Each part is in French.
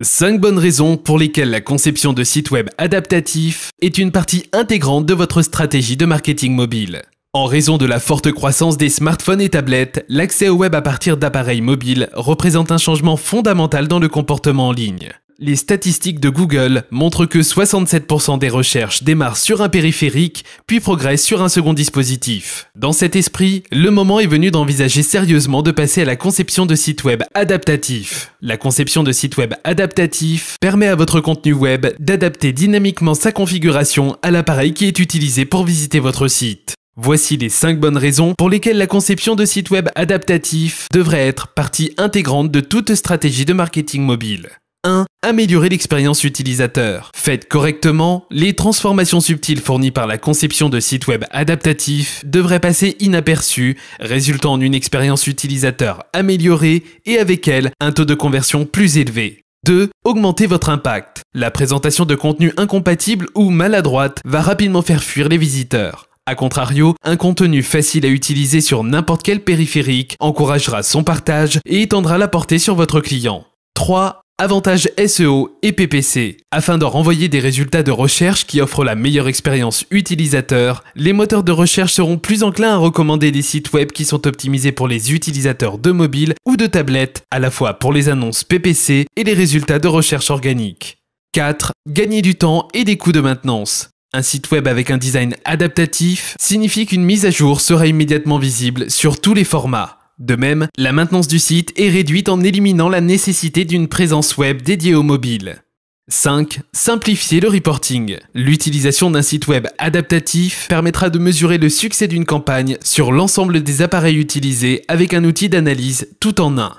5 bonnes raisons pour lesquelles la conception de sites web adaptatifs est une partie intégrante de votre stratégie de marketing mobile. En raison de la forte croissance des smartphones et tablettes, l'accès au web à partir d'appareils mobiles représente un changement fondamental dans le comportement en ligne. Les statistiques de Google montrent que 67% des recherches démarrent sur un périphérique, puis progressent sur un second dispositif. Dans cet esprit, le moment est venu d'envisager sérieusement de passer à la conception de sites web adaptatifs. La conception de sites web adaptatifs permet à votre contenu web d'adapter dynamiquement sa configuration à l'appareil qui est utilisé pour visiter votre site. Voici les 5 bonnes raisons pour lesquelles la conception de sites web adaptatifs devrait être partie intégrante de toute stratégie de marketing mobile. 1. Améliorer l'expérience utilisateur. Faites correctement, les transformations subtiles fournies par la conception de sites web adaptatifs devraient passer inaperçues, résultant en une expérience utilisateur améliorée et avec elle un taux de conversion plus élevé. 2. Augmenter votre impact. La présentation de contenu incompatible ou maladroite va rapidement faire fuir les visiteurs. A contrario, un contenu facile à utiliser sur n'importe quel périphérique encouragera son partage et étendra la portée sur votre client. 3. Avantage SEO et PPC. Afin de renvoyer des résultats de recherche qui offrent la meilleure expérience utilisateur, les moteurs de recherche seront plus enclins à recommander des sites web qui sont optimisés pour les utilisateurs de mobile ou de tablette, à la fois pour les annonces PPC et les résultats de recherche organique. 4. Gagner du temps et des coûts de maintenance. Un site web avec un design adaptatif signifie qu'une mise à jour sera immédiatement visible sur tous les formats. De même, la maintenance du site est réduite en éliminant la nécessité d'une présence web dédiée au mobile. 5. Simplifier le reporting. L'utilisation d'un site web adaptatif permettra de mesurer le succès d'une campagne sur l'ensemble des appareils utilisés avec un outil d'analyse tout en un.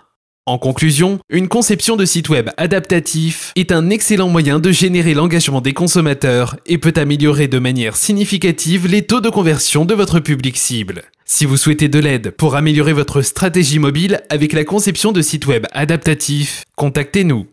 En conclusion, une conception de site web adaptatif est un excellent moyen de générer l'engagement des consommateurs et peut améliorer de manière significative les taux de conversion de votre public cible. Si vous souhaitez de l'aide pour améliorer votre stratégie mobile avec la conception de sites web adaptatifs, contactez-nous.